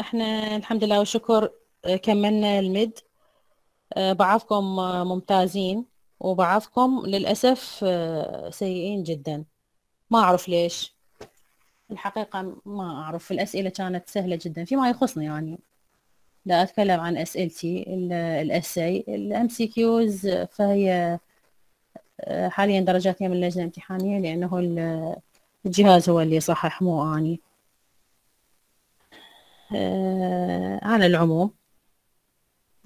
إحنا الحمد لله والشكر آه، كملنا ال mid آه، بعضكم آه، ممتازين وبعضكم للأسف سيئين جدا. ما أعرف ليش. الحقيقة ما أعرف. الأسئلة كانت سهلة جدا. فيما يخصني يعني. لا أتكلم عن أسئلتي الأسي ال MCQs فهي حاليا درجاتي من اللجنة الامتحانية لأنه الجهاز هو اللي صحح مو أني. على العموم.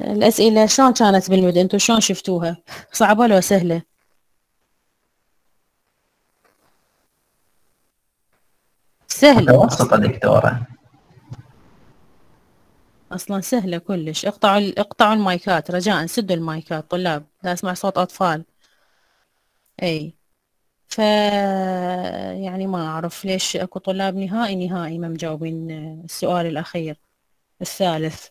الأسئلة شلون كانت بالمد؟ انتو شلون شفتوها؟ صعبة لو سهلة؟ سهلة. متوسطة دكتورة أصلا سهلة كلش. اقطعوا اقطعوا المايكات. رجاء سدوا المايكات طلاب. لا أسمع صوت أطفال. أي. ف يعني ما أعرف ليش أكو طلاب نهائي نهائي ما مجاوبين السؤال الأخير. الثالث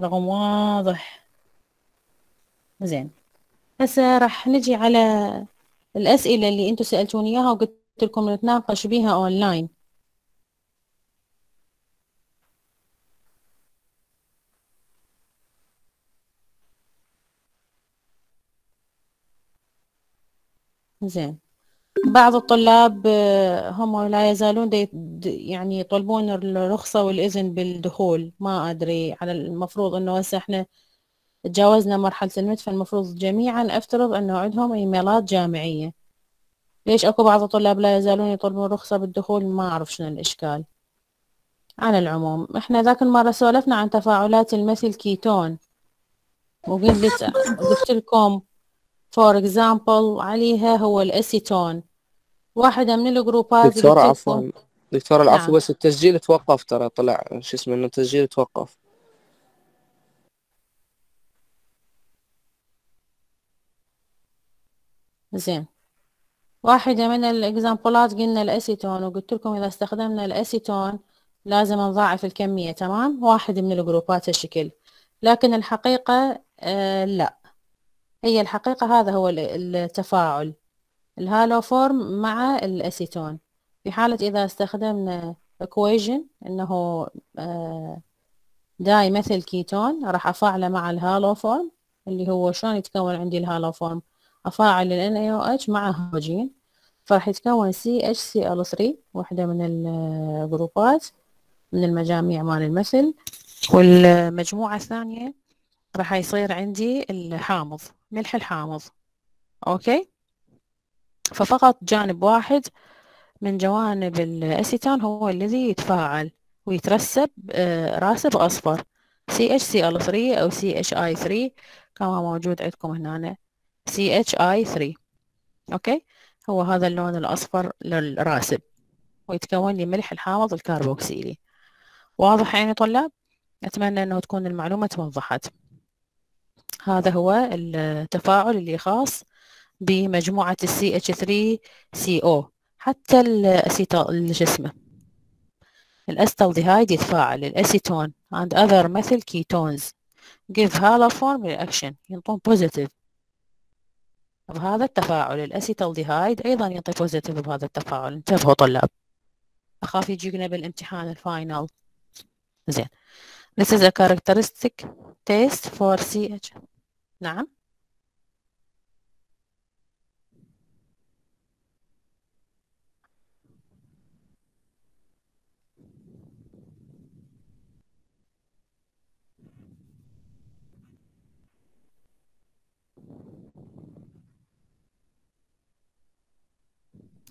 رقم واضح. زين. هسه راح نجي على الأسئلة اللي أنتو سألتوني إياها وقلت لكم نتناقش بيها أونلاين زين. بعض الطلاب آه، هم لا يزالون يعني يطلبون الرخصة والإذن بالدخول. ما أدري على المفروض أنه هسه إحنا تجاوزنا مرحلة المد فالمفروض جميعا أفترض أنه عندهم إيميلات جامعية. ليش أكو بعض الطلاب لا يزالون يطلبون رخصة بالدخول؟ ما أعرف شنو الإشكال. على العموم إحنا ذاك المرة سولفنا عن تفاعلات المثل كيتون وقلت قلت لكم for example عليها هو الأسيتون. واحدة من الجروبات دكتورة عفوا. دكتورة العفو نعم. بس التسجيل توقف ترى طلع شو اسمه إنه التسجيل توقف زين. واحدة من الاكزامبلات قلنا الأسيتون وقلت لكم إذا استخدمنا الأسيتون لازم نضاعف الكمية تمام؟ واحد من الجروبات هالشكل لكن الحقيقة آه لا. هي الحقيقة هذا هو التفاعل. ال haloform مع الأسيتون. في حالة إذا استخدمنا equation إنه آه، dimethyl ketone راح أفاعله مع ال haloform اللي هو شلون يتكون عندي ال haloform. أفاعل ال NaOH مع هالوجين فراح يتكون CHCl3 واحدة من الجروبات من المجاميع مال ال methyl. والمجموعة الثانية راح يصير عندي الحامض ملح الحامض. أوكي؟ ففقط جانب واحد من جوانب الأسيتون هو الذي يتفاعل ويترسب آه، راسب أصفر. CHCl3 أو CHI3 كما موجود عندكم هنا CHI3 أوكي؟ هو هذا اللون الأصفر للراسب ويتكون لي ملح الحامض الكربوكسيلي واضح يعني طلاب؟ أتمنى أنه تكون المعلومة توضحت. هذا هو التفاعل اللي خاص بمجموعة ال CH3CO حتى الأسيتال شو اسمه الأستالديهايد يتفاعل الأسيتون and other methyl ketones give haloform reaction ينطون positive بهذا التفاعل. الأسيتالديهايد أيضا ينطي positive بهذا التفاعل. انتبهوا طلاب أخاف يجينا بالامتحان الفاينل. زين This is a characteristic test for CH نعم؟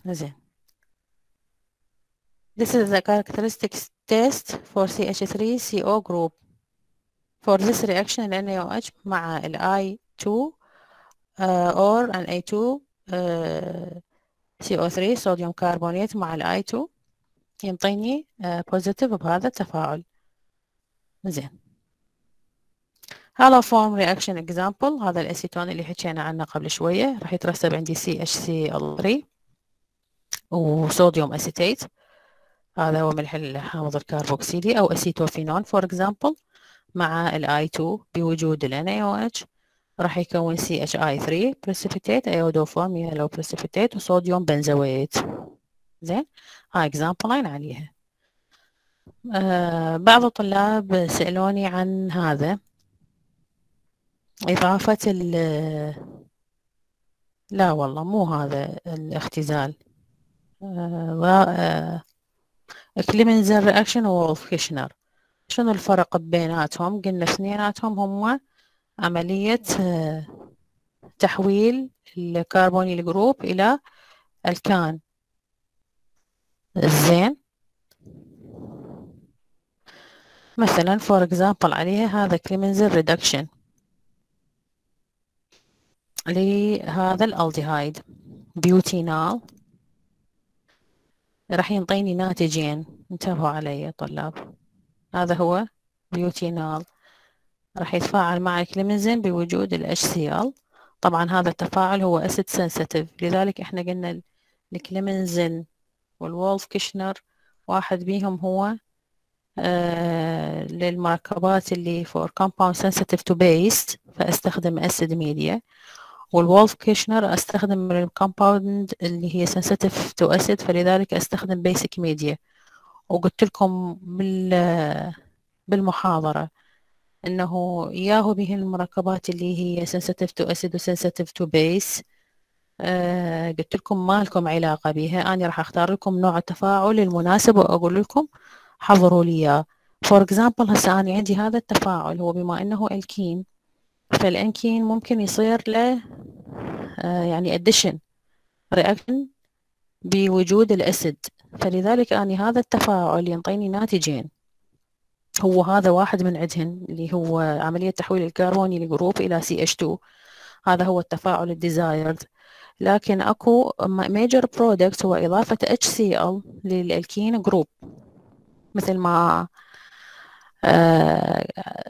زين. This is the characteristics test for CH3CO group. For this reaction NaOH مع ال I2 uh, or Na2 uh, CO3 sodium carbonate مع ال I2 ينطيني uh, positive بهذا التفاعل. زين. haloform reaction example هذا الأسيتون اللي حكينا عنه قبل شوية. راح يترسب عندي CHCl3 و sodium acetate. هذا هو ملح الحامض الكربوكسيلي أو acetophenone. for example مع ال I2 بوجود ال NaOH راح يكون CHI3 precipitate iodoform yellow precipitate و sodium benzoate. زين؟ highlight عليها آه بعض الطلاب سألوني عن هذا. إضافة ال لا والله مو هذا الاختزال. Clemmensen reaction Wolff Kishner شنو الفرق بيناتهم؟ قلنا اثنيناتهم هم عملية آه تحويل ال carbonyl group إلى الكان. زين. مثلا for example عليها هذا Clemmensen reduction لهذا ال aldehyde. butanal راح ينطيني ناتجين انتبهوا علي يا طلاب. هذا هو butanal. راح يتفاعل مع ال Clemmensen بوجود ال HCl طبعا هذا التفاعل هو acid sensitive لذلك إحنا قلنا ال Clemmensen وال Wolff Kishner واحد بيهم هو آه للمركبات اللي for compound sensitive to base فأستخدم acid media. وال Wolff Kishner أستخدم ال compound اللي هي sensitive to acid فلذلك أستخدم basic media. وقلت لكم بال بالمحاضرة إنه ياهو به المركبات اللي هي sensitive to acid و sensitive to base. آه قلت لكم ما لكم علاقة بها أنا راح أختار لكم نوع التفاعل المناسب وأقول لكم حضروا لي for example هسه أنا عندي هذا التفاعل هو بما إنه الكين فالأنكين ممكن يصير له آه يعني addition reaction بوجود ال acid. فلذلك أنا هذا التفاعل ينطيني ناتجين. هو هذا واحد من عندهن اللي هو عملية تحويل ال carbonyl group إلى CH2 هذا هو التفاعل ال desired. لكن أكو major product هو إضافة HCl لل alkene group مثل ما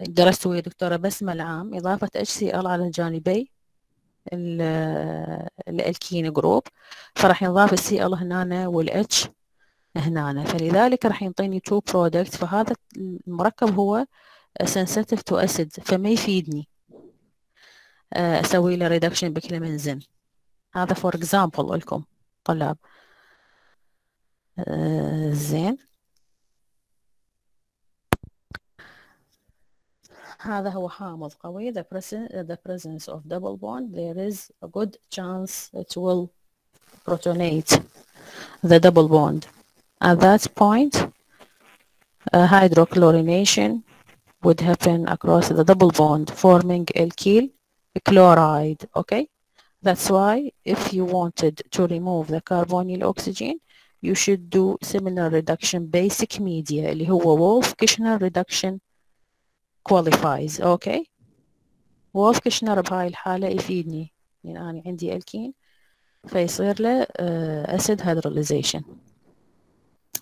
درست ويا دكتورة بسمة العام إضافة HCl على جانبي ال alkene group. فراح ينضاف ال Cl هنا وال H هنا فلذلك راح ينطيني two product فهذا المركب هو sensitive to acid فما يفيدني. أسوي له reduction ب Clemmensen هذا for example لكم طلاب. آه زين. هذا هو حامض قوي the presence, the presence of double bond there is a good chance it will protonate the double bond at that point uh, hydrochlorination would happen across the double bond forming alkyl chloride okay that's why if you wanted to remove the carbonyl oxygen you should do similar reduction basic media اللي هو Wolf Kishner reduction qualifies. Okay. Wolf Kishner بهاي الحالة يفيدني. لأن يعني أنا عندي الكين فيصير له uh, acid hydrolyzation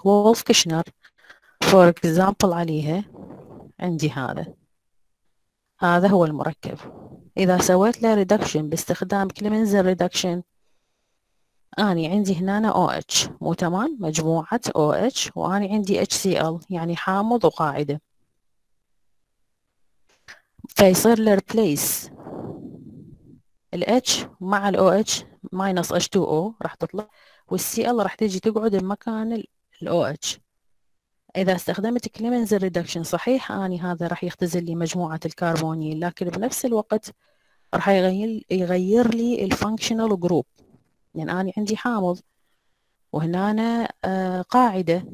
Wolf Kishner for example عليها عندي هذا. هذا هو المركب. إذا سويت له ريدكشن باستخدام كليمنزر ريدكشن أني عندي هنا OH مو تمام؟ مجموعة OH وأني عندي HCl يعني حامض وقاعدة. فيصير له replace ال H مع ال OH minus H2O راح تطلع وال Cl راح تيجي تقعد بمكان ال OH إذا استخدمت Clemmensen reduction صحيح أني هذا راح يختزل لي مجموعة الكربونيل لكن بنفس الوقت راح يغير يغير لي ال functional group يعني أنا عندي حامض وهنا أنا آه قاعدة.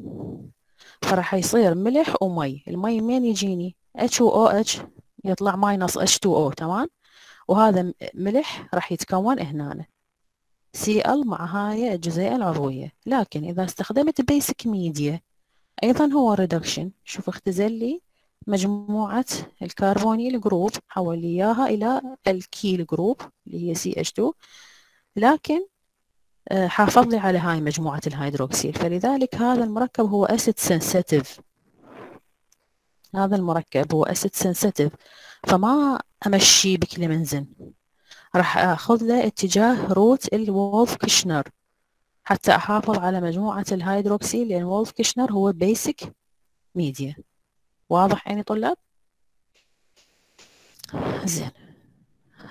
فراح يصير ملح ومي. المي منين يجيني؟ H2OH يطلع minus H2O تمام؟ وهذا ملح راح يتكون هنا. Cl مع هاي الجزيئة العضوية. لكن إذا استخدمت basic media أيضا هو reduction شوف اختزل لي مجموعة ال carbonyl group حول إياها إلى alkyl group اللي هي CH2 لكن حافظ لي على هاي مجموعة الهيدروكسيل. فلذلك هذا المركب هو acid sensitive هذا المركب هو acid sensitive فما أمشي ب Clemmensen راح أخذ له اتجاه route ال Wolff Kishner حتى أحافظ على مجموعة الهيدروكسيل لأن Wolff Kishner هو basic media واضح يعني طلاب؟ زين.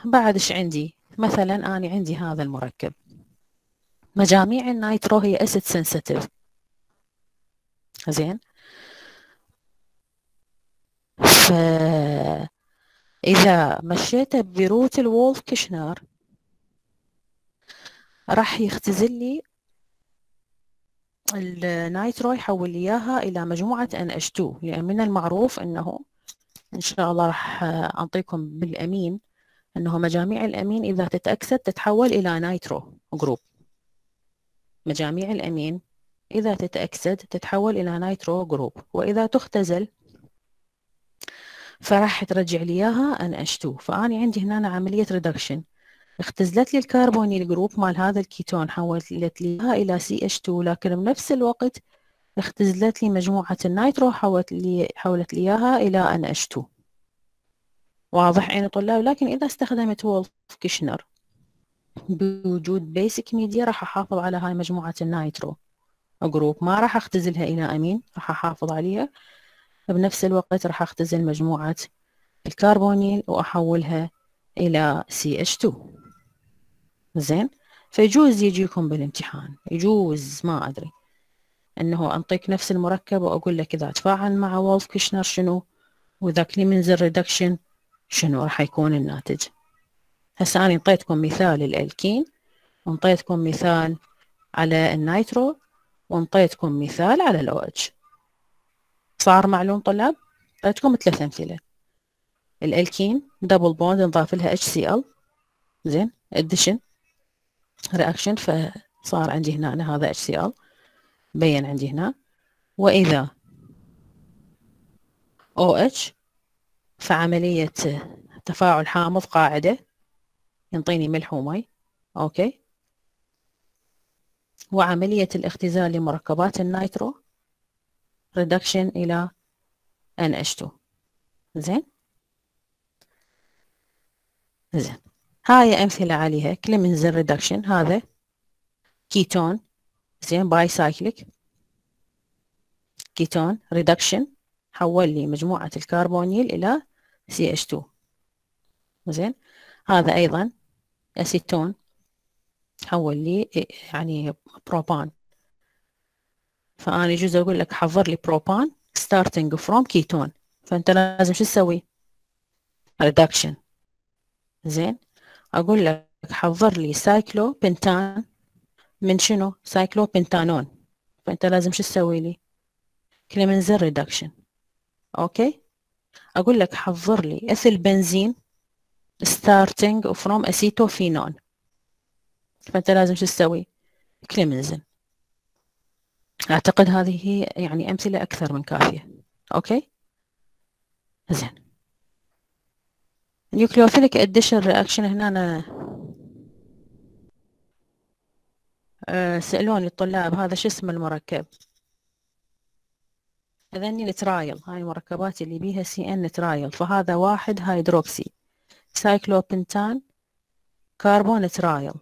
بعد إيش عندي؟ مثلا أنا عندي هذا المركب. مجاميع ال nitro هي acid sensitive زين. فإذا مشيته ب route ال Wolff Kishner راح يختزل لي ال nitro يحول لي إياها إلى مجموعة NH2 لأن من المعروف أنه إن شاء الله راح أعطيكم بالأمين أنه مجاميع الأمين إذا تتأكسد تتحول إلى nitro group. مجاميع الأمين إذا تتأكسد تتحول إلى nitro group. وإذا تختزل فراح ترجع لي إياها NH2 فأني عندي هنا عملية reduction اختزلت لي ال carbonyl group مال هذا الكيتون حولت لي إياها إلى CH2 لكن بنفس الوقت اختزلت لي مجموعة ال nitro حولت لي حولت لي إياها إلى NH2 واضح يعني طلاب؟ لكن إذا استخدمت Wolff Kishner بوجود basic media راح أحافظ على هاي مجموعة ال nitro group ما راح أختزلها إلى أمين راح أحافظ عليها. بنفس الوقت راح أختزل مجموعة الكربونيل وأحولها إلى CH2 زين؟ فيجوز يجيكم بالامتحان يجوز ما أدري. إنه أنطيك نفس المركب وأقول لك إذا تفاعل مع Wolff Kishner شنو؟ واذا Clemmensen reduction شنو راح يكون الناتج؟ هسه أنا أنطيتكم مثال الألكين وانطيتكم مثال على ال nitro وأنطيتكم مثال على ال OH. صار معلوم طلاب اعطيتكم ثلاث أمثلة. ال alkene double bond نضاف لها اتش سي ال زين addition reaction فصار عندي هنا هذا اتش سي ال بين عندي هنا. وإذا OH فعملية تفاعل حامض قاعدة ينطيني ملح ومي. okay. وعملية الاختزال لمركبات النيترو reduction إلى NH2 زين؟ زين. هاي أمثلة عليها. Clemmensen reduction هذا كيتون زين؟ bicyclic ketone reduction حول لي مجموعة الكربونيل إلى CH2 زين؟ هذا أيضا أسيتون حول لي يعني بروبان فأنا يجوز أقول لك حضر لي بروبان starting from ketone فأنت لازم شو تسوي؟ Reduction. زين؟ أقول لك حضر لي cyclopentane من شنو؟ cyclopentanone فأنت لازم شو تسوي لي؟ Clemmensen reduction أوكي؟ أقول لك حضر لي ethyl benzene starting from acetophenone. فأنت لازم شو تسوي؟ Clemmensen أعتقد هذه هي يعني أمثلة أكثر من كافية. okay؟ زين. nucleophilic addition reaction هنا أنا أه سألوني الطلاب هذا شو اسم المركب؟ هذني ال nitrile هاي المركبات اللي بيها CN nitrile فهذا واحد hydroxy cyclopentane carbonitrile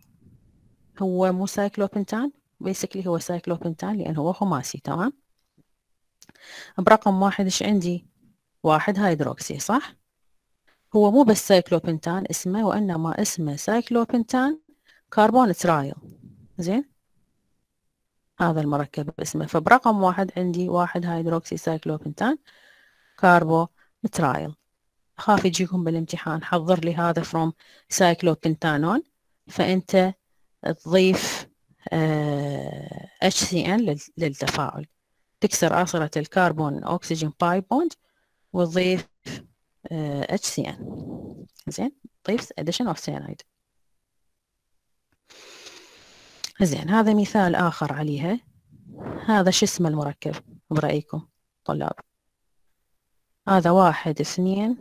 هو مو cyclopentane basically هو cyclopentane لأن هو خماسي تمام؟ برقم واحد إيش عندي؟ واحد hydroxy صح؟ هو مو بس cyclopentane اسمه وإنما اسمه cyclopentane carbonitrile زين؟ هذا المركب اسمه. فبرقم واحد عندي واحد hydroxy cyclopentane carbonitrile أخاف يجيكم بالامتحان حضر لي هذا from cyclopentanone فأنت تضيف HCN للتفاعل. تكسر آصرة الكربون أكسجين pi bond وتضيف HCN زين ضيف addition of cyanide. زين هذا مثال آخر عليها. هذا شو اسم المركب؟ برأيكم طلاب. هذا واحد اثنين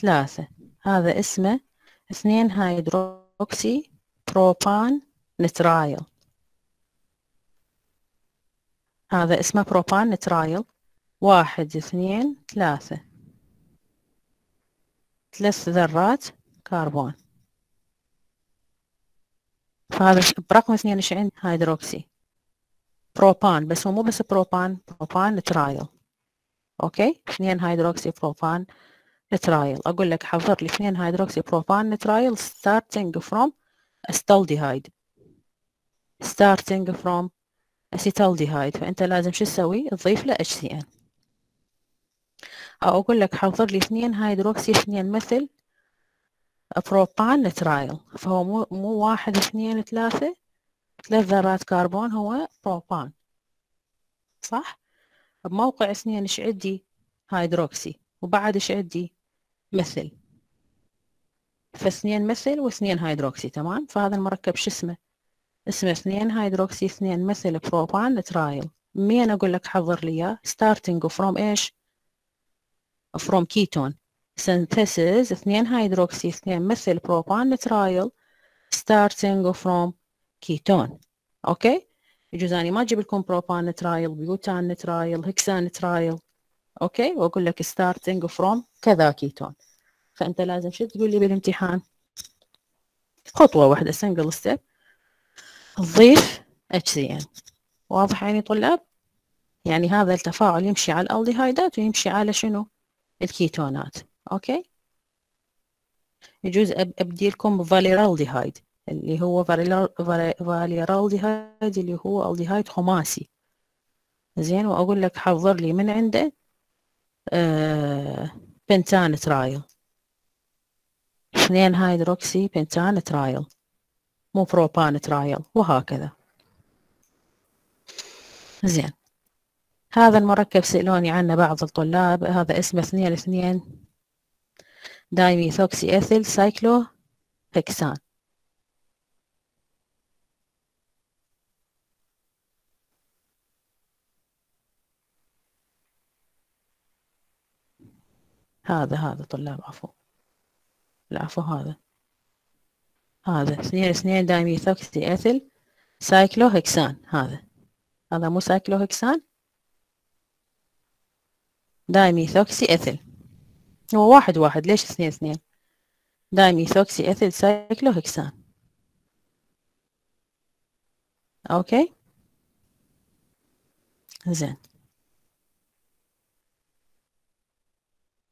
ثلاثة. هذا اسمه اثنين hydroxy propane nitrile هذا اسمه propane nitrile واحد اثنين ثلاثة ثلاث ذرات كربون فهذا برقم اثنين إيش عندي hydroxy propane بس هو مو بس propane propane nitrile okay اثنين hydroxy propane nitrile أقول لك حضر لي اثنين hydroxy propane nitrile starting from acetaldehyde starting from acetaldehyde فأنت لازم شو تسوي؟ تضيف له HCN أو أقول لك حضر لي اثنين hydroxy اثنين methyl propane nitrile فهو مو مو واحد اثنين ثلاثة. ثلاث ذرات كربون هو بروبان صح؟ بموقع اثنين إيش عندي؟ hydroxy. وبعد إيش عندي؟ methyl. فاثنين methyl واثنين hydroxy تمام؟ فهذا المركب شو اسمه؟ اسمه اثنين hydroxy اثنين methyl propane nitrile مين أقول لك حضر لي إياه؟ starting from إيش؟ from ketone. Synthesis اثنين hydroxy اثنين methyl propane nitrile starting from ketone. okay؟ يجوز أني ما أجيب لكم propane nitrile butane nitrile hexane nitrile okay؟ وأقول لك starting from كذا كيتون فأنت لازم شو تقول لي بالامتحان؟ خطوة واحدة single step تضيف HCN واضح يعني طلاب؟ يعني هذا التفاعل يمشي على الألديهايدات ويمشي على شنو؟ الكيتونات. okay؟ يجوز أبدي لكم valeraldehyde اللي هو valeraldehyde اللي هو ألديهايد خماسي. زين؟ وأقول لك حضر لي من عنده آه pentane nitrile اثنين hydroxy pentane nitrile. مو propane nitrile وهكذا. زين. هذا المركب سألوني عنه بعض الطلاب. هذا اسمه اثنين اثنين dimethoxy ethyl cyclohexane هذا هذا طلاب عفوا. العفو هذا هذا. اثنين اثنين dimethoxy ethyl cyclohexane هذا. هذا مو cyclohexane dimethoxy ethyl هو واحد واحد. ليش اثنين اثنين؟ dimethoxy ethyl cyclohexane okay؟ زين.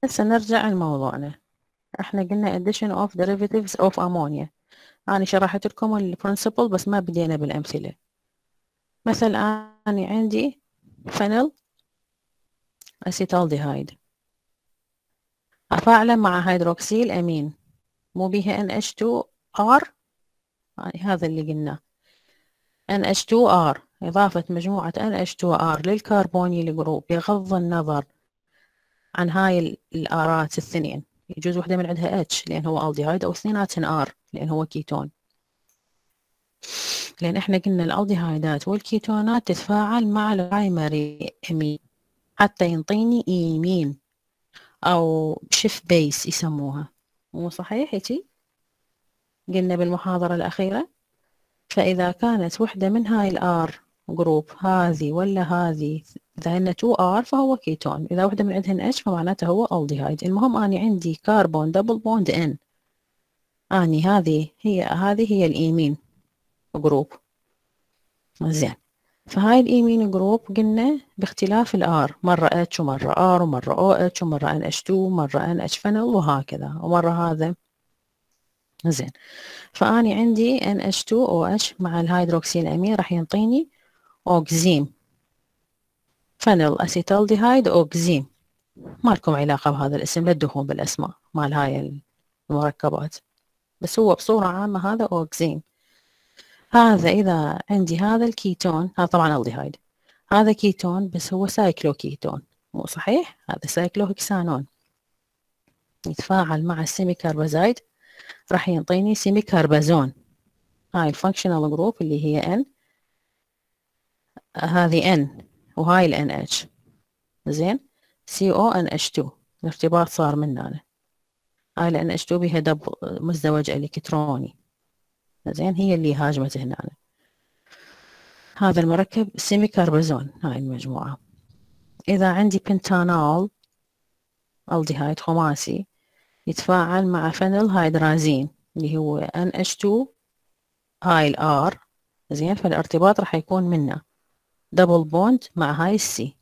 هسه نرجع لموضوعنا. إحنا قلنا addition of derivatives of ammonia. أنا شرحت لكم ال principle بس ما بدينا بالأمثلة. مثلا أنا عندي phenyl acetaldehyde أفاعله مع hydroxyl amine مو بيها NH2R يعني هذا اللي قلناه. NH2R إضافة مجموعة NH2R لل carbonyl group بغض النظر عن هاي الآرات الثنين. يجوز واحدة من عندها H لأن هو ألديهايد أو اثنيناتهن R لأن هو كيتون لأن إحنا قلنا الألديهايدات والكيتونات تتفاعل مع ال primary amine حتى ينطيني imine أو Schiff base يسموها. مو صحيح هيك؟ قلنا بالمحاضرة الأخيرة. فإذا كانت وحدة من هاي ال R group هذه ولا هذه إذا هن 2R فهو كيتون إذا وحدة من عندهن H فمعناته هو ألديهايد المهم أني عندي carbon double bond N. أني هذه هي هذه هي ال imine group زين. فهاي ال imine group قلنا باختلاف ال R مرة H ومرة R ومرة OH ومرة NH2 ومرة NH phenyl وهكذا. ومرة هذا. زين. فأني عندي NH2OH مع ال hydroxyl amine راح ينطيني oxime phenyl acetaldehyde oxime ما لكم علاقة بهذا الاسم لا تدوخون بالأسماء مال هاي المركبات. بس هو بصورة عامة هذا oxime هذا إذا عندي هذا الكيتون هذا طبعا ألديهايد. هذا كيتون بس هو cyclo ketone مو صحيح؟ هذا cyclohexanone يتفاعل مع ال semicarbazide راح ينطيني semicarbazone هاي ال functional group اللي هي N. هذه N. وهاي ال NH زين؟ CONH2 الارتباط صار من هنا. هاي ال NH2 بها دب مزدوج إلكتروني. زين؟ هي اللي هاجمت هنا. هذا المركب semicarbazone هاي المجموعة. إذا عندي pentanal aldehyde خماسي يتفاعل مع phenyl hydrazine اللي هو NH2 هاي ال R زين؟ فالارتباط راح يكون منه. Double bond مع هاي ال C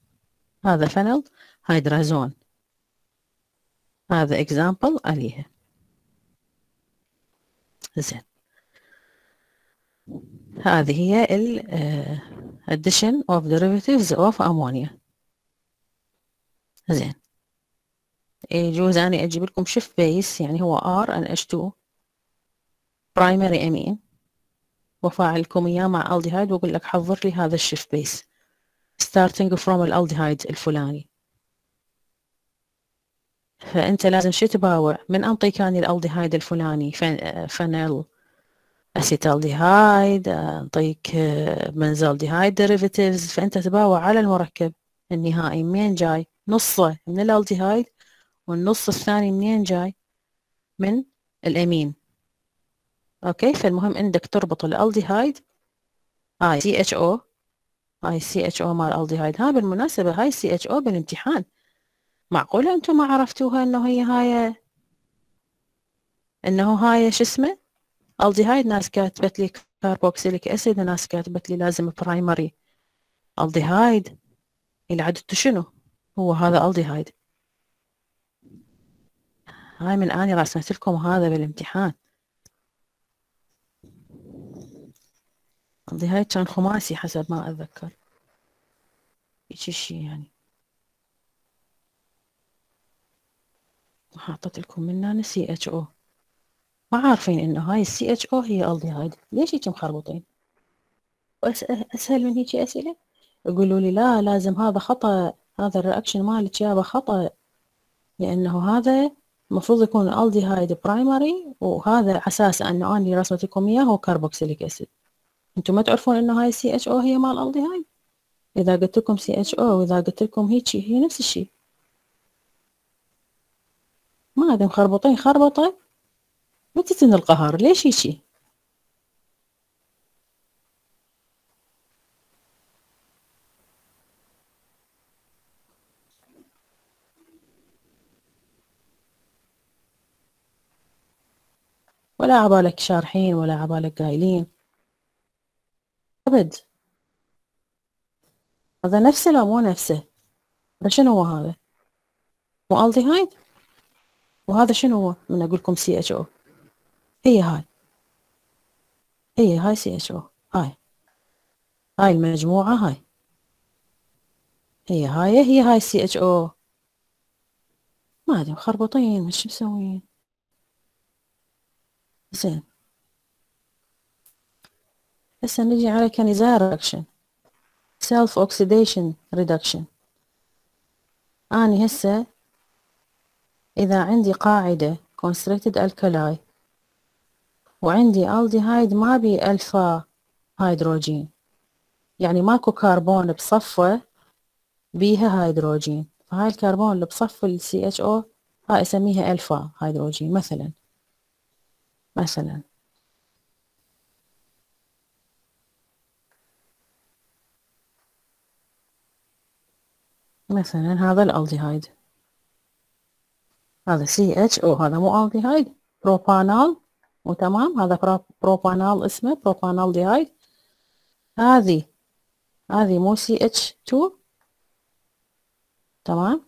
هذا phenyl hydrazone هذا example عليها. زين. هذه هي ال uh, addition of derivatives of ammonia. زين. يجوز أنا أجيب لكم Schiff base يعني هو R NH2 primary amine وفاعل لكم إياه مع ألديهايد وأقول لك حضر لي هذا ال Schiff base starting from الألديهايد الفلاني. فأنت لازم شو تباوع. من أنطيك أني الألديهايد الفلاني؟ phenyl acetaldehyde أنطيك benzaldehyde derivatives فأنت تباوع على المركب. النهائي منين جاي؟ نصه من الألديهايد والنص الثاني منين جاي؟ من ال amine. Okay فالمهم عندك تربط الألديهايد هاي CHO هاي CHO مال الالديهايد ها بالمناسبة هاي CHO بالامتحان. معقولة أنتم ما عرفتوها إنه هي هاي؟ إنه هاي شو اسمه؟ ألديهايد ناس كاتبت لي carboxylic acid وناس كاتبت لي لازم primary aldehyde. اللي عدد شنو؟ هو هذا ألديهايد. هاي من آني رسمت لكم هذا بالامتحان. الديهايد كان خماسي حسب ما أتذكر. هيك شي يعني. حاطت لكم من هنا CHO ما عارفين إنه هاي ال CHO هي الديهايد ليش هيك مخربطين؟ أسهل من هيك أسئلة؟ يقولوا لي لا لازم هذا خطأ هذا ال reaction مالك يابا خطأ لأنه هذا المفروض يكون aldehyde primary وهذا أساس إنه أنا رسمت لكم إياه هو carboxylic acid أنتم ما تعرفون إنه هاي ال CHO هي مال الديهايد إذا قلت لكم CHO وإذا قلت لكم هيك هي نفس الشيء ما أدري مخربطين خربطة. متى القهر ليش هيجي ولا عبالك شارحين ولا عبالك قايلين. أبد. هذا نفسه لا مو نفسه. هذا شنو هو هذا؟ مو الديهايد وهذا شنو هو؟ من أقول لكم CHO هي هاي. هي هاي CHO هاي. هاي المجموعة هاي. هي هاي هي هاي CHO ما أدري مخربطين مش مسوين؟ زين. هسه نجي على Cannizzaro reaction self oxidation reduction أني هسه إذا عندي قاعدة concentrated alkali وعندي الديهايد ما بي alpha hydrogen يعني ماكو كربون بصفه بيها هيدروجين فهاي الكربون اللي بصف ال CHO هاي أسميها ألفا هيدروجين مثلا. مثلا. مثلا هذا الألديهايد. هذا CHO هذا مو ألديهايد. بروبانال تمام هذا بروبانال اسمه بروبانال ديهايد هذه هذه مو CH2 تمام.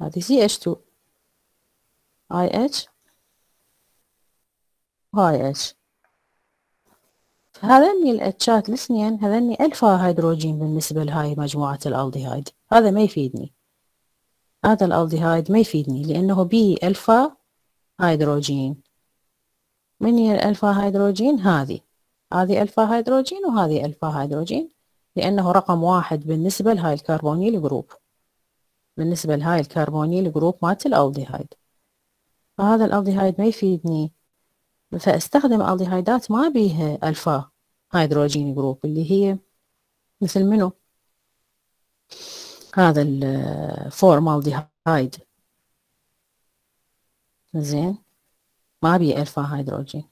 هذه CH2 IH وهاي H. فهذني الاتشات الاثنين هذني ألفا هيدروجين بالنسبة لهاي مجموعة الألديهايد. هذا ما يفيدني. هذا الالديهايد ما يفيدني لأنه بي ألفا هيدروجين. من هي الألفا هيدروجين؟ هذه. هذه ألفا هيدروجين وهذه ألفا هيدروجين لأنه رقم واحد بالنسبة لهاي الكربونيل group. بالنسبة لهاي الكربونيل group مالت الألديهايد فهذا الألديهايد ما يفيدني. فأستخدم ألديهايدات ما بيها ألفا هيدروجين group اللي هي مثل منو؟ هذا الفورمالديهايد زين. ما أبي ألفا هيدروجين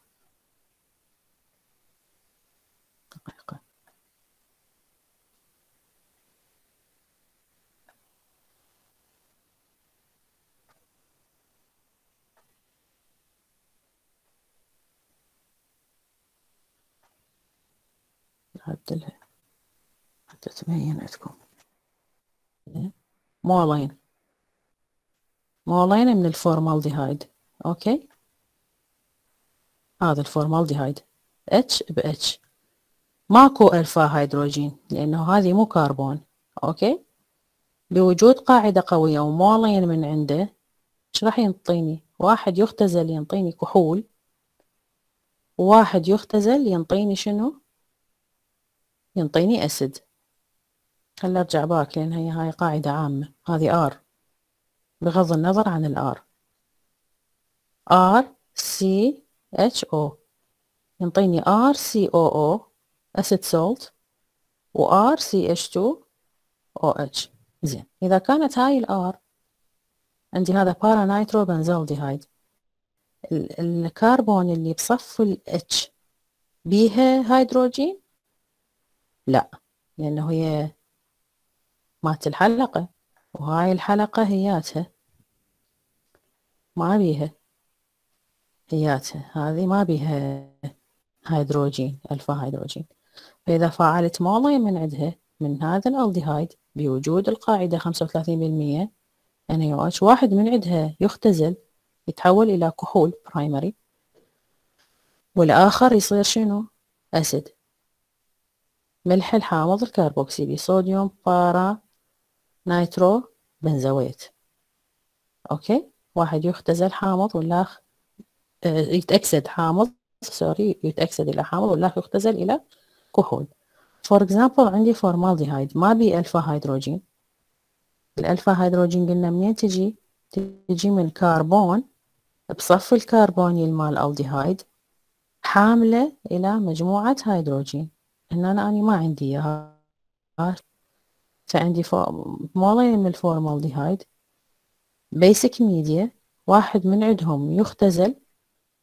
نعدلها حتى تبين عندكم مولين مولين من الفورمالديهايد. أوكي؟ هذا الفورمالديهايد. H ب H. ماكو ألفا هيدروجين لأنه هذه مو كربون. أوكي؟ بوجود قاعدة قوية ومولين من عنده إيش راح ينطيني؟ واحد يختزل ينطيني كحول. وواحد يختزل ينطيني شنو؟ ينطيني acid خلي أرجع back لأن هي هاي قاعدة عامة. هذه R. بغض النظر عن ال R R. C H O. ينطيني R C O O acid salt و R C H 2 O H. زين. إذا كانت هاي ال R عندي هذا para nitro benzaldehyde الكربون اللي بصف ال H بيها هيدروجين؟ لا. لأنه هي مات الحلقة. وهاي الحلقة هياتها ما بيها. هياتها هذه ما بيها هيدروجين ألفا هيدروجين. فإذا فعلت مولين من عندها من هذا الألديهايد بوجود القاعدة خمسة وثلاثين بالمية NaOH واحد من عندها يختزل يتحول إلى كحول primary والآخر يصير شنو؟ acid ملح الحامض الكربوكسيلي صوديوم para nitro benzoate. أوكي؟ واحد يختزل حامض والآخر آه، يتأكسد حامض sorry يتأكسد إلى حامض والآخر يختزل إلى كحول. for example عندي فورمالديهايد ما بي ألفا هيدروجين. الألفا هيدروجين قلنا منين تجي؟ تجي من كربون بصف الكربونيل مال الألديهايد حاملة إلى مجموعة هيدروجين. هنا أنا ما عندي إياها. فعندي مولين من الفورمالديهايد basic media واحد من عندهم يختزل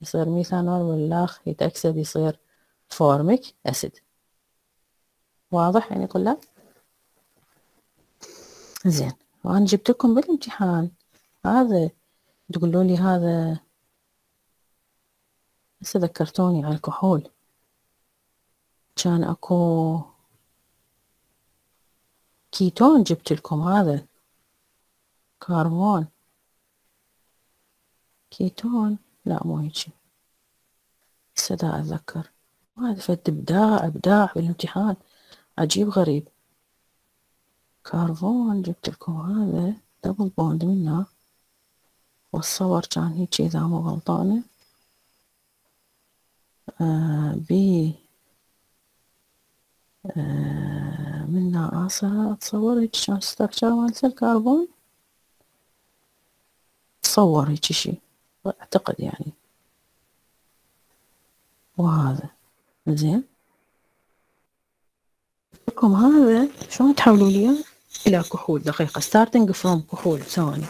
يصير ميثانول والآخر يتأكسد يصير formic acid واضح يعني طلاب؟ زين. وأنا جبت لكم بالامتحان. هذا تقولوا لي هذا هسه ذكرتوني على الكحول. كان أكو كيتون جبت لكم هذا كربون كيتون؟ لا مو هيجي هسه أتذكر. هذا فد إبداع إبداع بالامتحان عجيب غريب. كربون جبت لكم هذا. دبل بوند منه. والصور كان هيك إذا مو غلطانة. آه بي آه منها آثار أتصور هيك كان ستراكشر مالت الكربون تصور هيك شي أعتقد يعني. وهذا زين. لكم هذا شلون تحولوا لي إلى كحول دقيقة. Starting from كحول ثواني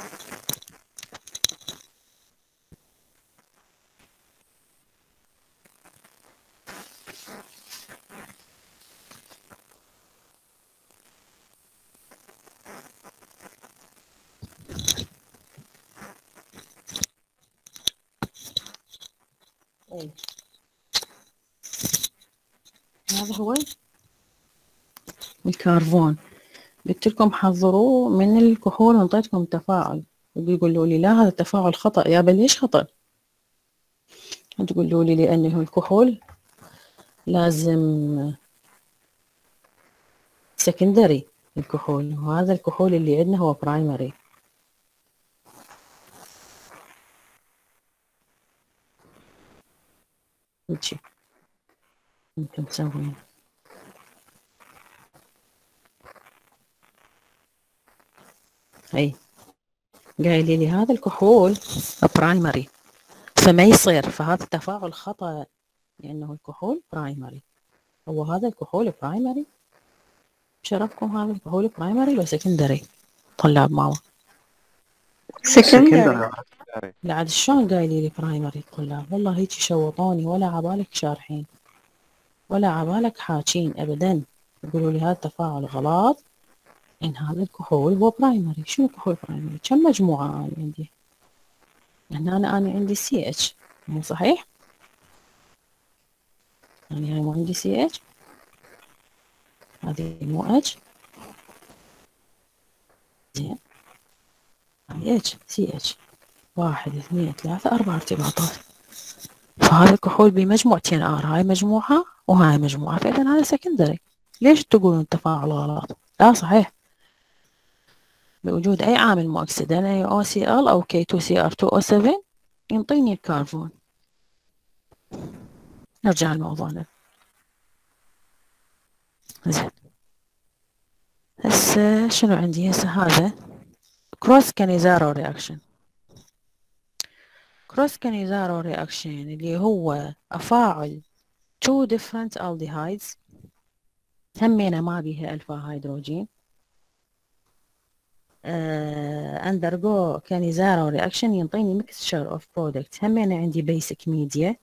هذا هو الكربون قلت لكم حضروه من الكحول وانطيتكم تفاعل وبيقولوا لي لا هذا التفاعل خطأ. يا ليش خطأ؟ تقولوا لي لأنه الكحول لازم secondary الكحول. وهذا الكحول اللي عندنا هو primary هيجي ممكن تسوي. أي. قايل لي هذا الكحول primary فما يصير. فهذا التفاعل خطأ لأنه الكحول primary هو هذا الكحول primary شرفكم هذا الكحول primary ولا secondary طلاب ماما. secondary لا عاد شلون قايلي لي primary طلاب؟ والله هيك شوطوني. ولا عبالك شارحين. ولا عبالك حاكين ابدا. يقولوا لي هذا التفاعل غلط. إن هذا الكحول هو primary شنو كحول primary كم مجموعة أنا عندي؟ هنا أنا أنا عندي CH مو صحيح؟ يعني هاي مو عندي سي اتش هذه مو اتش زين. هاي H CH واحد اثنين ثلاثة أربعة ارتباطات فهذا الكحول بمجموعتين. R هاي مجموعة وهاي مجموعة. فإذا هذا secondary ليش تقولون التفاعل غلط؟ لا صحيح. بوجود أي عامل مؤكسد NaOCl أو K2CR2O7 ينطيني الكربون. نرجع لموضوعنا. زين. هسه شنو عندي؟ هسه هذا cross Cannizzaro reaction cross Cannizzaro reaction اللي هو أفاعل two different aldehydes همينة ما بيها ألفا هيدروجين. Uh, undergo Cannizzaro reaction ينطيني mixture of product. همينة عندي basic media.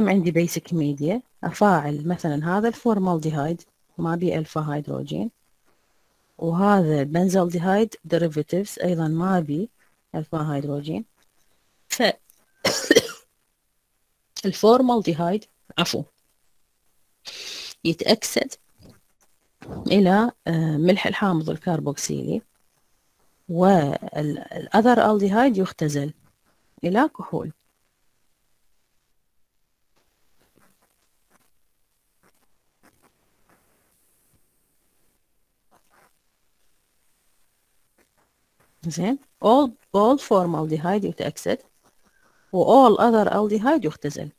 هم عندي basic media. أفاعل مثلا هذا الفورمالديهايد ما بي ألفا هيدروجين وهذا البنزالديهايد derivatives أيضا ما بي ألفا هيدروجين ف الفورمالديهايد عفوا يتأكسد إلى آه، ملح الحامض الكربوكسيلي وال other aldehyde يختزل إلى كحول. زين. All all formaldehyde يتأكسد و all other aldehyde يختزل.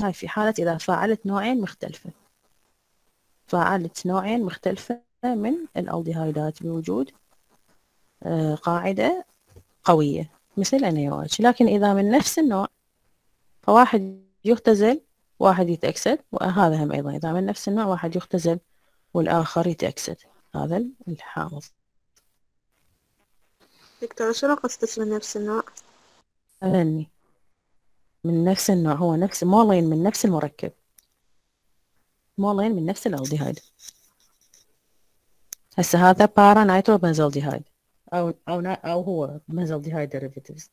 هاي في حالة إذا فاعلت نوعين مختلفة. فاعلت نوعين مختلفة من الألديهايدات بوجود آه، قاعدة قوية مثل NaOH لكن إذا من نفس النوع فواحد يختزل واحد يتأكسد وهذا هم أيضا. إذا من نفس النوع واحد يختزل والآخر يتأكسد. هذا الحامض. دكتورة شنو قصدك من نفس النوع؟ أغني من نفس النوع. هو نفس مولين من نفس المركب. مولين من نفس الألديهايد. هسه هذا para nitro benzaldehyde أو أو أو هو benzaldehyde derivatives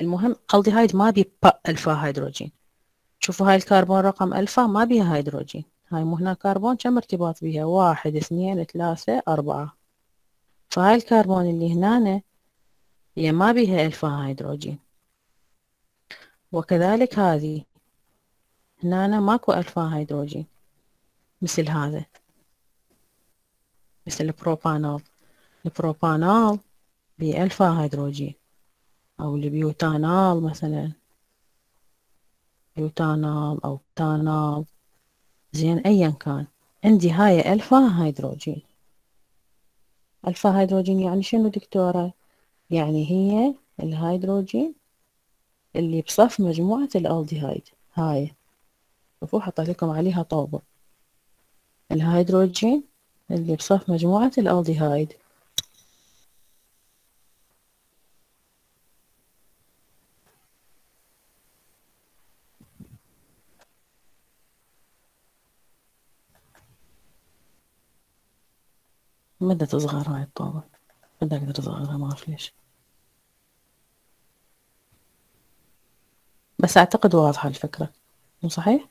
المهم ألديهايد ما بي ألفا هيدروجين. شوفوا هاي الكربون رقم ألفا ما بيها هيدروجين. هاي مو هنا كربون كم ارتباط بيها؟ واحد اثنين ثلاثة أربعة. فهاي الكربون اللي هنا هي ما بيها ألفا هيدروجين. وكذلك هذه هنا ماكو ألفا هيدروجين مثل هذا مثل البروبانول. البروبانول بألفا هيدروجين أو البيوتانول مثلا. بيوتانول أو بنتانول زين أيا كان. عندي هاي ألفا هيدروجين ألفا هيدروجين يعني شنو دكتورة؟ يعني هي الهيدروجين اللي بصف مجموعة الألديهايد. هاي. شوفوا حطيت لكم عليها طوبة الهيدروجين اللي بصف مجموعة الألديهايد. مدة تصغر هاي الطوبة بدي أقدر أصغرها ما أعرف ليش. بس أعتقد واضحة الفكرة. مو صحيح؟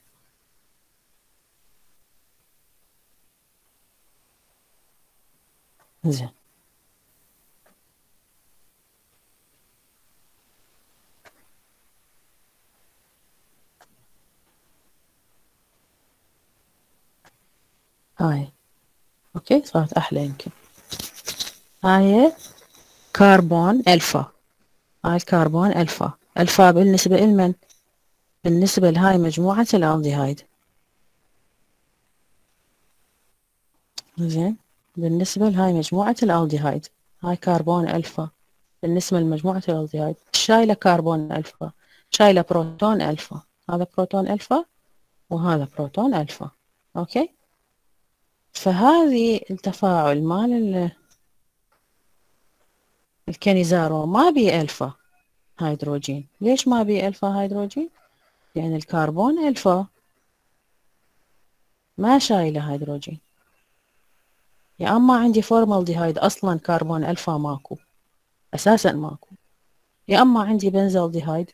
زين. هاي. أوكي صارت أحلى يمكن. هاي. كربون ألفا. هاي الكربون ألفا. ألفا بالنسبة لمن؟ بالنسبة لهاي مجموعة الالديهايد زين. بالنسبة لهاي مجموعة الألديهايد هاي كربون ألفا. بالنسبة لمجموعة الألديهايد شايلة كربون ألفا شايلة بروتون ألفا. هذا بروتون ألفا وهذا بروتون ألفا. أوكي؟ فهذه التفاعل مال الكنيزارو ما بي ألفا هيدروجين. ليش ما بي ألفا هيدروجين؟ يعني الكربون ألفا ما شايلة هيدروجين. يا اما عندي فورمالديهايد أصلا كربون ألفا ماكو. أساسا ماكو. يا أما عندي benzaldehyde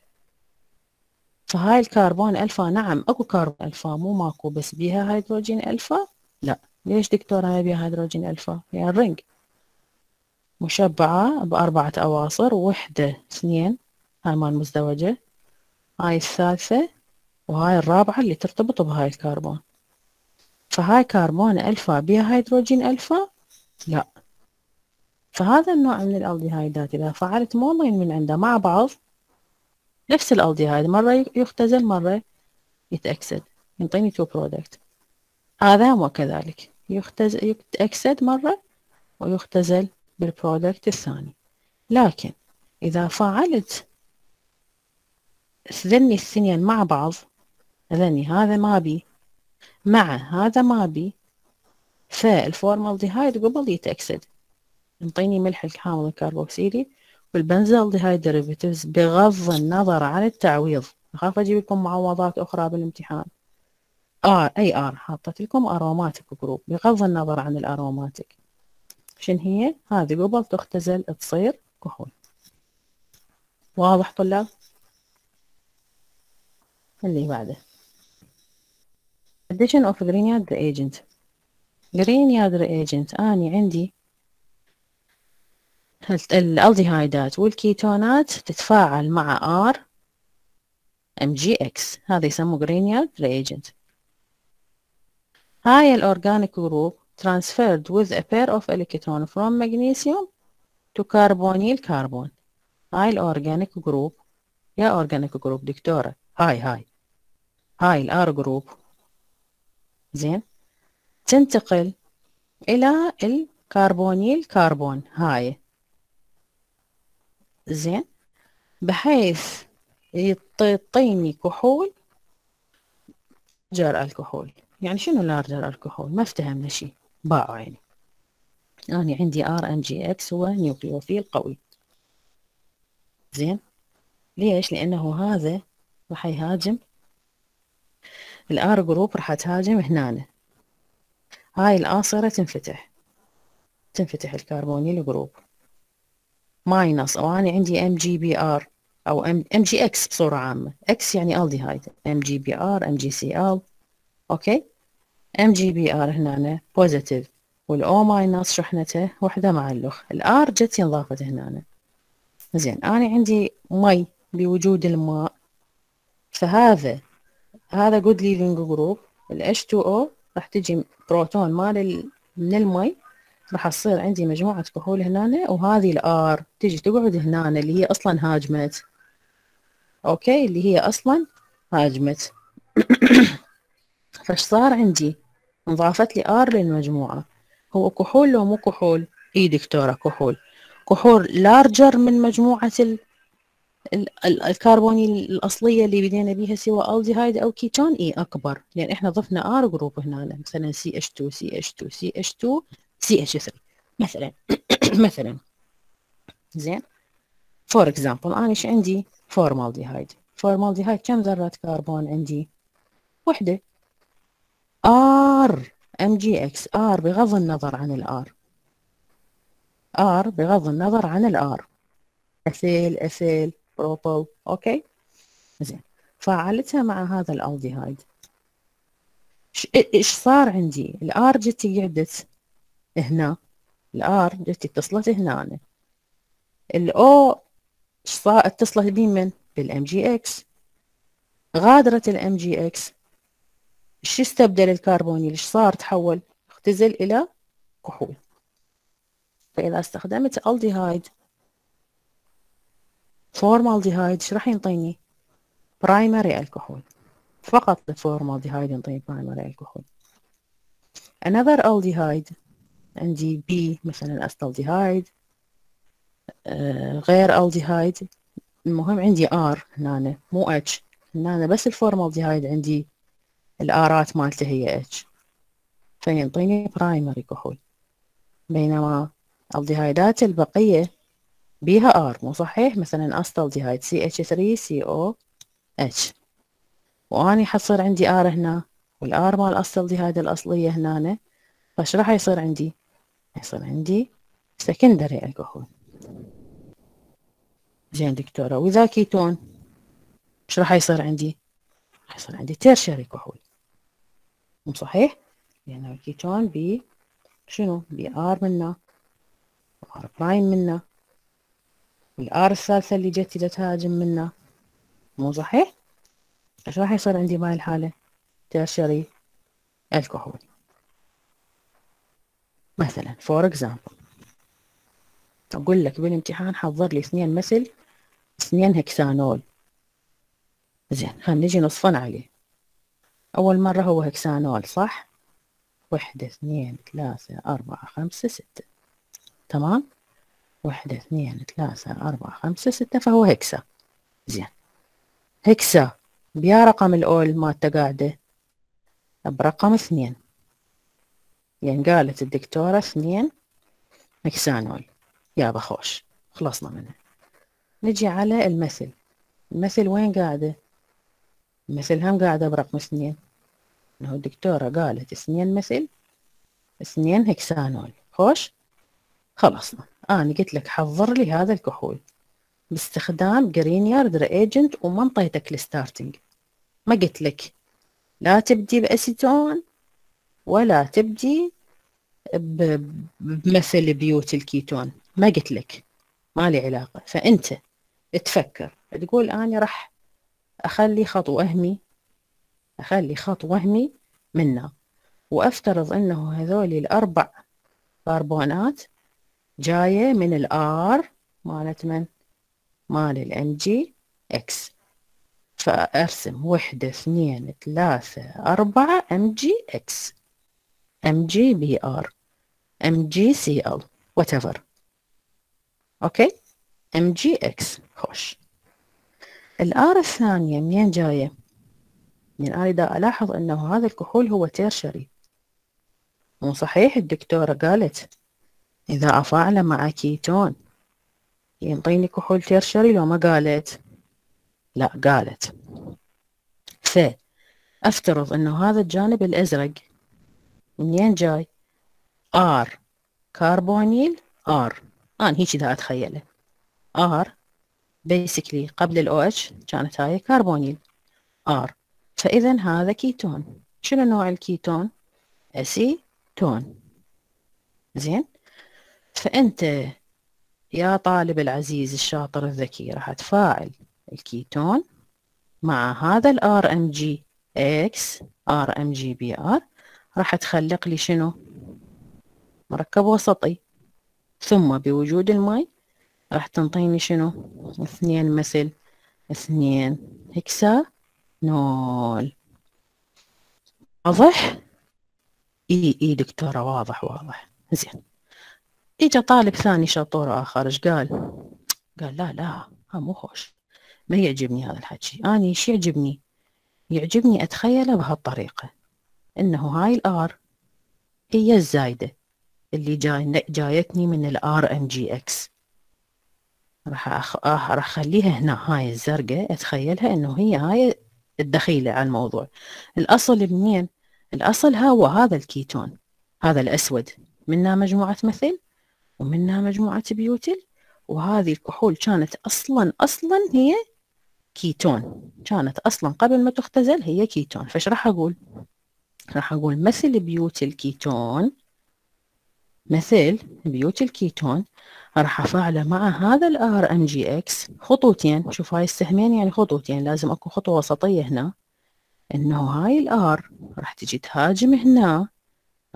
فهاي الكربون ألفا نعم أكو كربون ألفا مو ماكو بس بيها هيدروجين ألفا؟ لا. ليش دكتورة ما بيها هيدروجين ألفا؟ يعني ال ring مشبعة بأربعة أواصر وحدة اثنين هاي مال مزدوجة. هاي الثالثة وهاي الرابعة اللي ترتبط بهاي الكربون. فهاي كربون ألفا بها هيدروجين ألفا؟ لا. فهذا النوع من الألديهايدات إذا فعلت مولين من عنده مع بعض نفس الألديهايد مرة يختزل مرة يتأكسد ينطيني two product هذا وكذلك. يختزل يتأكسد مرة ويختزل بال product الثاني. لكن إذا فعلت ذني الثنين مع بعض ذني هذا ما بي مع هذا ما بي فالفورمالديهايد قبل يتأكسد ينطيني ملح الحامض الكربوكسيلي وال benzaldehyde derivatives بغض النظر عن التعويض. أخاف أجيب لكم معوضات أخرى بالامتحان. R AR حاطت لكم aromatic group بغض النظر عن ال aromatic شن هي؟ هذه قبل تختزل تصير كحول. واضح طلاب؟ اللي بعده. Addition of Grignard reagent Grignard reagent أني عندي الالديهايدات والكيتونات تتفاعل مع R MgX هذا يسموه Grignard reagent هاي ال organic group transferred with a pair of electron from magnesium to carbonyl carbon هاي ال organic group يا organic group دكتورة هاي هاي هاي ال R group زين. تنتقل إلى ال carbonyl carbon. هاي. زين. بحيث يعطيني كحول جار الكحول. يعني شنو larger الكحول؟ ما افتهمنا شيء باوعوا يعني. أنا عندي R MgX هو nucleophile قوي. زين. ليش؟ لأنه هذا راح يهاجم ال R group راح تهاجم هنا هاي الآصرة تنفتح. تنفتح ال carbonyl group. minus أو أنا عندي ام جي بي ار أو ام جي إكس بصورة عامة. إكس يعني الديهايد ام جي بي ار ام جي سي ال أوكي؟ MgBr هنا positive وال O minus شحنته وحدة مع اللخ. ال R جت انضافت هنا زين أنا عندي مي بوجود الماء. فهذا هذا good leaving group ال H2O راح تجي بروتون مال من المي. راح تصير عندي مجموعة كحول هنا وهذه ال R تجي تقعد هنا اللي هي أصلا هاجمت. أوكي؟ اللي هي أصلا هاجمت. فاش صار عندي؟ انضافت لي R للمجموعة. هو كحول لو مو كحول؟ إي دكتورة كحول. كحول larger من مجموعة ال الكربوني الأصلية اللي بدينا بيها سواء ألديهايد أو كيتون إي أكبر؟ لأن إحنا ضفنا R group هنا مثلا سي اتش 2 سي اتش 2 سي اتش 2 سي اتش 3 مثلا مثلا. زين؟ for example أنا إيش عندي؟ فورمالديهايد فورمالديهايد كم ذرة كربون عندي؟ وحدة. RMgX R بغض النظر عن ال R R بغض النظر عن ال R ethyl ethyl propyl okay؟ زين. فعلتها مع هذا الألديهايد. إيش صار عندي؟ ال R جتي قعدت هنا. ال R جتي اتصلت هنا. ال O إيش صار اتصلت بمن بال MgX. غادرت ال MgX. إيش استبدل الكربونيل إيش صار؟ تحول اختزل إلى كحول. فإذا استخدمت ألديهايد فورمالديهايد إيش راح ينطيني؟ primary alcohol. فقط الفورمالديهايد ينطيني primary alcohol. Another aldehyde عندي B مثلا أستالديهايد آه غير aldehyde. المهم عندي R هنا مو H. هنا بس الفورمالديهايد عندي ال R ات مالته هي H. فينطيني primary كحول بينما الديهايدات البقية بيها R. مو صحيح؟ مثلا استالديهايد سي اتش 3 سي أو اتش وأني حتصير عندي R هنا وال R مال استالديهايد الأصلية هنا فايش راح يصير عندي؟ يصير عندي secondary alcohol زين دكتورة وإذا كيتون إيش راح يصير عندي؟ راح يصير عندي tertiary كحول مو صحيح؟ لأن الكيتون بي شنو؟ بي R منا R prime منا. ال R الثالثة اللي جت تهاجم منه مو صحيح؟ إيش راح يصير عندي بهاي الحالة؟ tertiary الكحول. مثلا for example أقول لك بالامتحان حضر لي اثنين methyl اثنين hexanol زين خلينا نجي نصفن عليه. أول مرة هو hexanol صح؟ واحدة اثنين ثلاثة أربعة خمسة ستة. تمام؟ واحدة اثنين ثلاثة أربعة خمسة ستة فهو hexa زين. هكسا بيا رقم الأول مالته قاعدة؟ برقم اثنين. يعني قالت الدكتورة اثنين هكسانول يا بخوش. خلصنا منها. نجي على المثل. المثل وين قاعدة؟ المثل هم قاعدة برقم اثنين. إنه الدكتورة قالت اثنين مثل اثنين هكسانول خوش؟ خلصنا أنا قلت لك حضر لي هذا الكحول. باستخدام Grignard reagent وما انطيتك ال starting ما قلت لك لا تبدي بأسيتون ولا تبدي ب methyl butyl ketone. ما قلت لك ما لي علاقة. فأنت تفكر تقول أنا راح أخلي خط وهمي أخلي خط وهمي منه. وأفترض أنه هذول الأربع كربونات جاية من ال R مالت من؟ مال ال MgX فأرسم وحدة اثنين ثلاثة أربعة ام جي إكس ام جي بي ار ام جي سي ال whatever. أوكي ام جي إكس خوش. ال R الثانية منين جاية؟ يعني أنا دا ألاحظ أنه هذا الكحول هو tertiary مو صحيح؟ الدكتورة قالت. إذا أفاعل مع كيتون ينطيني كحول tertiary لو ما قالت. لا قالت. فأفترض أنه هذا الجانب الأزرق. منين جاي؟ R. كربونيل؟ R. أنا هيك ذا أتخيله. R. Basically قبل ال OH كانت هاي كربونيل. R. فإذا هذا كيتون. شنو نوع الكيتون؟ أسيتون. زين؟ فأنت يا طالب العزيز الشاطر الذكي راح تفاعل الكيتون مع هذا الار ام جي إكس ار ام جي ار راح تخلق لي شنو؟ مركب وسطي. ثم بوجود الماء راح تنطيني شنو؟ اثنين methyl اثنين hexanol واضح؟ إي إي دكتورة واضح واضح. زين. إجا طالب ثاني شطور آخر إيش قال؟ قال لا لا ها مو خوش. ما يعجبني هذا الحكي. آني إيش يعجبني؟ يعجبني أتخيله بهالطريقة إنه هاي ال R هي الزايدة اللي جاي جايتني من ال RMgX. راح أخ... آه راح أخليها هنا هاي الزرقاء أتخيلها إنه هي هاي الدخيلة على الموضوع. الأصل منين؟ الأصل هو هذا الكيتون هذا الأسود. منها مجموعة methyl؟ ومنها مجموعة butyl وهذه الكحول كانت أصلا أصلا هي كيتون. كانت أصلا قبل ما تختزل هي كيتون. فايش راح أقول؟ راح أقول methyl butyl ketone methyl butyl ketone راح أفاعله مع هذا ال RMgX. خطوتين. شوف هاي السهمين يعني خطوتين. لازم أكو خطوة وسطية هنا. إنه هاي ال R راح تجي تهاجم هنا.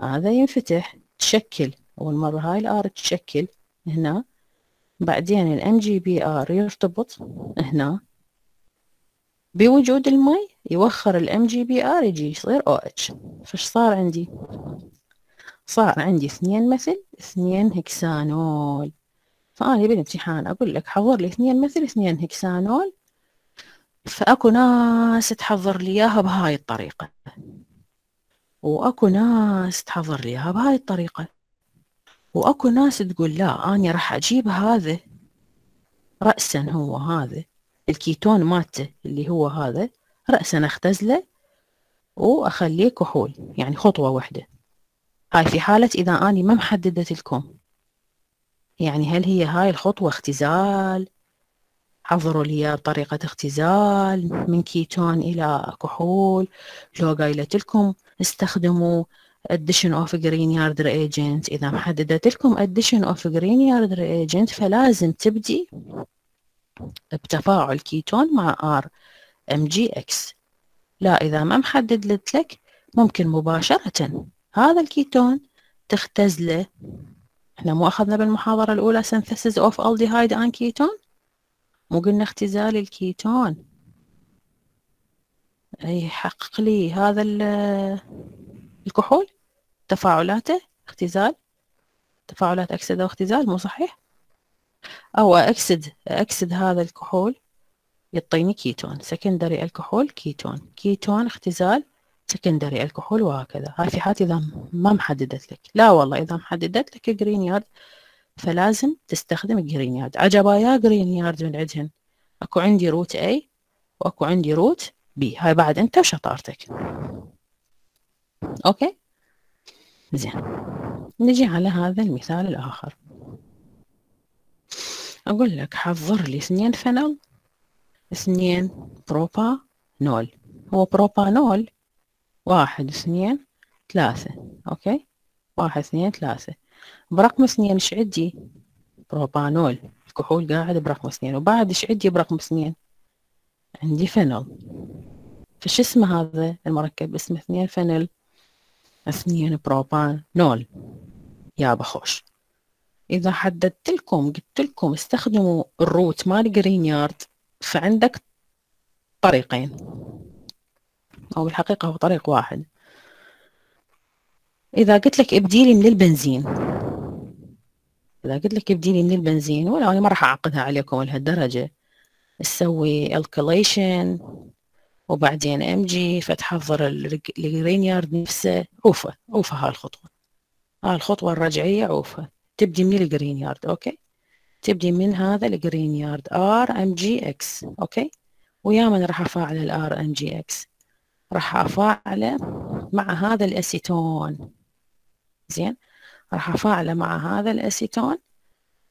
هذا ينفتح. تشكل. أول مرة هاي ال R تشكل هنا. بعدين ال MgBr يرتبط هنا. بوجود المي يوخر ال MgBr يجي يصير OH فايش صار عندي؟ صار عندي اثنين مثل اثنين هكسانول فأنا بالامتحان أقول لك حضر لي اثنين مثل اثنين هكسانول فأكو ناس تحضر لي إياها بهاي الطريقة. وأكو ناس تحضر لي إياها بهاي الطريقة. وأكو ناس تقول لا أنا راح أجيب هذا رأسا هو هذا الكيتون مالته اللي هو هذا رأسا أختزله وأخليه كحول يعني خطوة واحدة. هاي في حالة إذا أني ما محددت لكم. يعني هل هي هاي الخطوة اختزال؟ حضروا لي بطريقة اختزال من كيتون إلى كحول. لو قايلت لكم استخدموا addition of green yard reagent. إذا محددت لكم addition of green yard reagent فلازم تبدي بتفاعل كيتون مع R MGX لا إذا ما محدد لك ممكن مباشرة هذا الكيتون تختزله إحنا مو أخذنا بالمحاضرة الأولى synthesis of aldehyde and ketone مو قلنا اختزال الكيتون. يحقق لي هذا الكحول؟ تفاعلاته اختزال. تفاعلات أكسدة واختزال مو صحيح. أو أكسد أكسد هذا الكحول يعطيني ketone secondary alcohol ketone. ketone اختزال secondary alcohol وهكذا. هاي في حالة إذا ما محددت لك. لا والله إذا محددت لك Grignard فلازم تستخدم Grignard عجبايا Grignard من عندهن. أكو عندي route A وأكو عندي route B. هاي بعد أنت وشطارتك. okay? زين. نجي على هذا المثال الآخر. أقول لك حضر لي اثنين phenyl اثنين بروبانول هو بروبانول واحد اثنين ثلاثة. okay? واحد اثنين ثلاثة. برقم اثنين إيش عندي؟ بروبانول الكحول قاعد برقم اثنين. وبعد إيش عندي برقم اثنين؟ عندي phenyl. فش اسمه هذا المركب؟ اسمه اثنين phenyl. أثنين بروبانول يا بخوش. إذا حددت لكم قلت لكم استخدموا ال route مال Grignard فعندك طريقين. أو بالحقيقة هو طريق واحد. إذا قلت لك ابديلي من البنزين. إذا قلت لك ابديلي من البنزين ولا أنا ما راح أعقدها عليكم لهالدرجة. تسوي alkylation وبعدين Mg فتحضر ال Grignard نفسه. عوفة عوفة هاي الخطوة. هاي الخطوة الرجعية عوفة تبدي من ال Grignard okay? تبدي من هذا ال Grignard RMgX okay? ويا من راح أفاعل ال RMgX؟ راح افاعله مع هذا الأسيتون. زين؟ راح افاعله مع هذا الأسيتون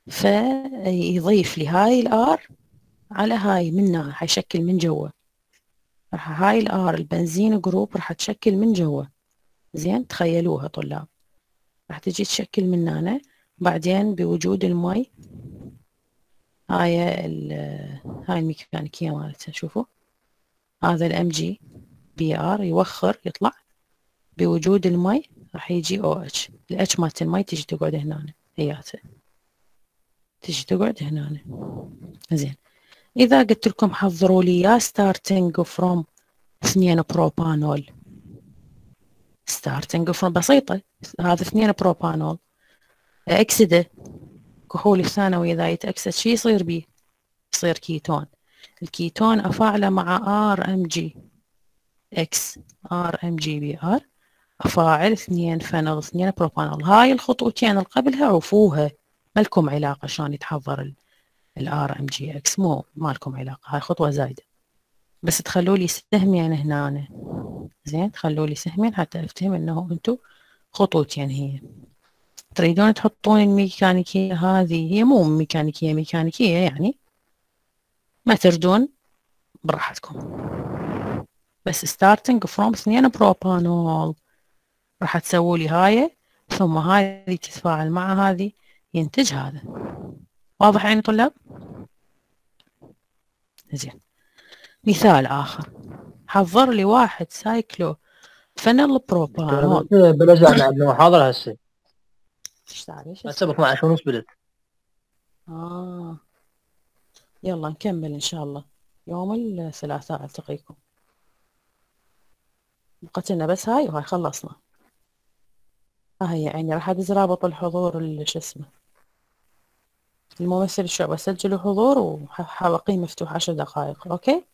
فيضيف لي هاي ال R على هاي منها حيشكل من جوا راح هاي ال R البنزين group راح تشكل من جوا. زين؟ تخيلوها طلاب. راح تجي تشكل من هنا. بعدين بوجود المي هاي هاي الميكانيكية مالتها شوفوا. هذا ال MgBr يوخر يطلع. بوجود المي راح يجي OH ال H مالت المي تجي تقعد هنا هياته. تجي تقعد هنا. زين. إذا قلت لكم حضروا لي يا starting from اثنين propanol starting from بسيطة. هذا اثنين بروبانول اكسده كحول الثانوي إذا يتأكسد شو يصير بيه يصير ketone ال ketone افاعله مع RMg إكس ار ام جي بي ار أفاعل اثنين phenyl اثنين بروبانول هاي الخطوتين اللي قبلها عفوها. ما لكم علاقة شلون يتحضر ال RMgX مو ما لكم علاقة هاي خطوة زايدة. بس تخلوا لي سهمين هنا. زين تخلوا لي سهمين حتى أفتهم إنه انتو خطوتين هي. تريدون تحطون الميكانيكية هذه هي مو ميكانيكية ميكانيكية يعني ما تردون براحتكم. بس starting from اثنين بروبانول راح تسووا لي هاي ثم هذه تتفاعل مع هذه ينتج هذا. واضح يعني طلاب؟ زين. مثال آخر. حضر لي واحد cyclo phenyl propanol بلجأ عندنا محاضرة هسه. إيش تعرف هسه ب 12 ونص بدت آه. يلا نكمل إن شاء الله. يوم الثلاثاء ألتقيكم. بقت لنا بس هاي وهاي خلصنا. ها هي يعني راح أدز رابط الحضور شو اسمه. الممثل الشعبة سجلوا حضور وحلقي مفتوح عشر دقائق أوكي؟